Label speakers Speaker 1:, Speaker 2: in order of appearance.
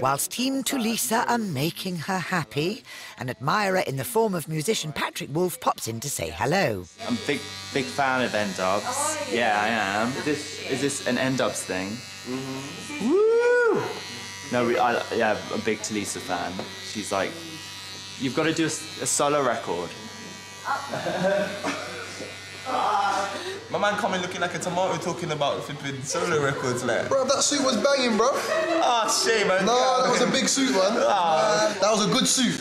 Speaker 1: whilst Team Tulisa are making her happy. An admirer in the form of musician Patrick Wolf pops in to say hello.
Speaker 2: I'm a big, big fan of N-Dubz. Oh, yeah. yeah. I am. Is this, is this an N-Dubz thing? Mm-hmm. Woo! No, we, I, yeah, I'm a big Tulisa fan. She's like, you've got to do a, a solo record.
Speaker 3: My man coming looking like a tomato talking about flipping solo records, like.
Speaker 4: Bro, that suit was banging, bro.
Speaker 3: Ah, oh, shame, man.
Speaker 4: No, that was a big suit, man. Ah. that was a good suit.